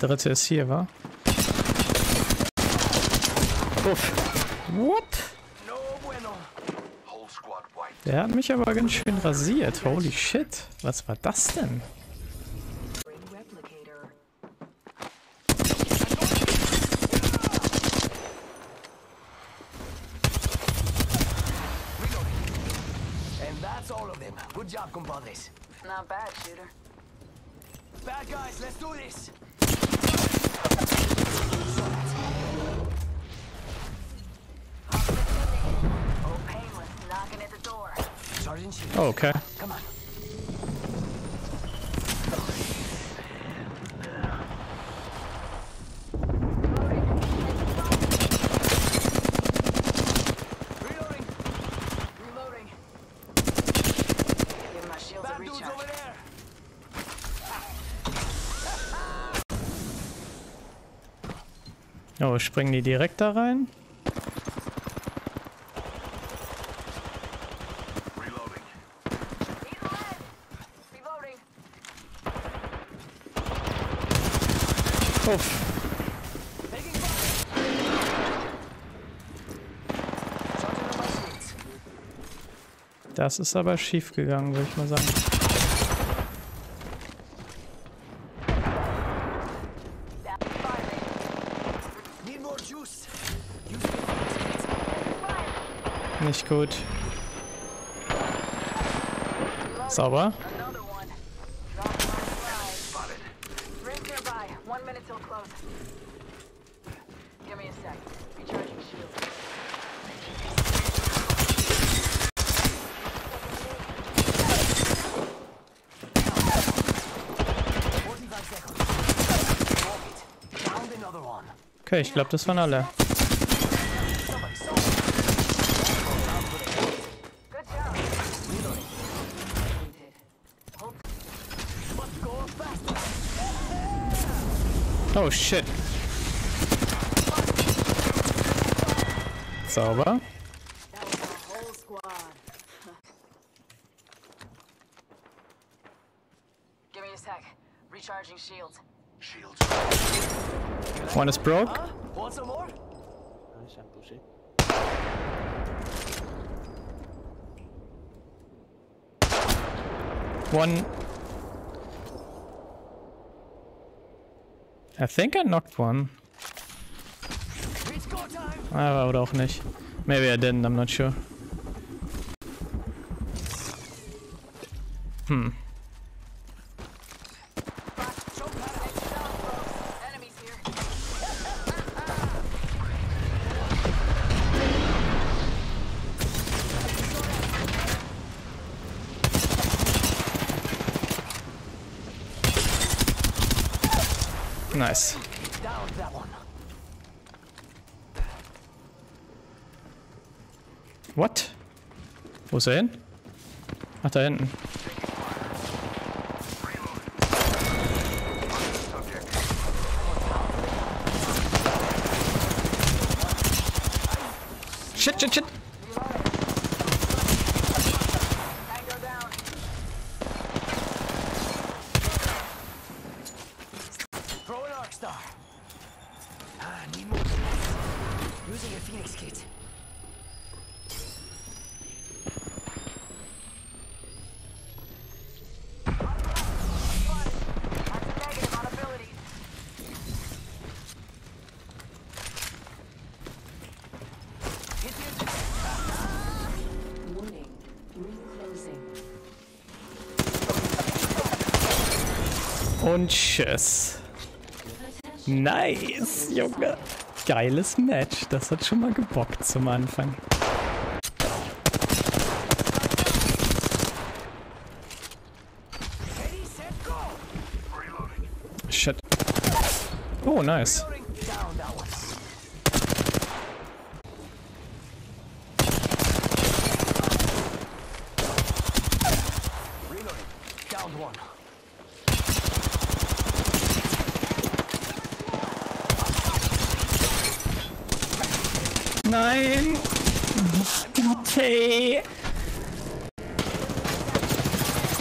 Der dritte ist hier, wa? Uff. What? Der hat mich aber ganz schön rasiert. Holy shit. Was war das denn? That's all of them. Good job, compadres. Not bad, shooter. Bad guys, let's do this. Oh, okay. Oh, springen die direkt da rein? Uff. Das ist aber schief gegangen, würde ich mal sagen. Found another one. Okay, ich glaube, das waren alle. Oh shit. Sauber. That was our whole squad. Give me a sec. Recharging shields. One is broke. Huh? Want some more? Nice and pussy. One. I think I knocked one. Go time. Aber auch nicht. Maybe I didn't, I'm not sure. Hm. Nice. What? Wo ist er hin? Ach, da hinten. Shit, shit, shit. Und tschüss. Nice, Junge. Geiles Match. Das hat schon mal gebockt zum Anfang. Shit. Oh, nice. Nein. Hey.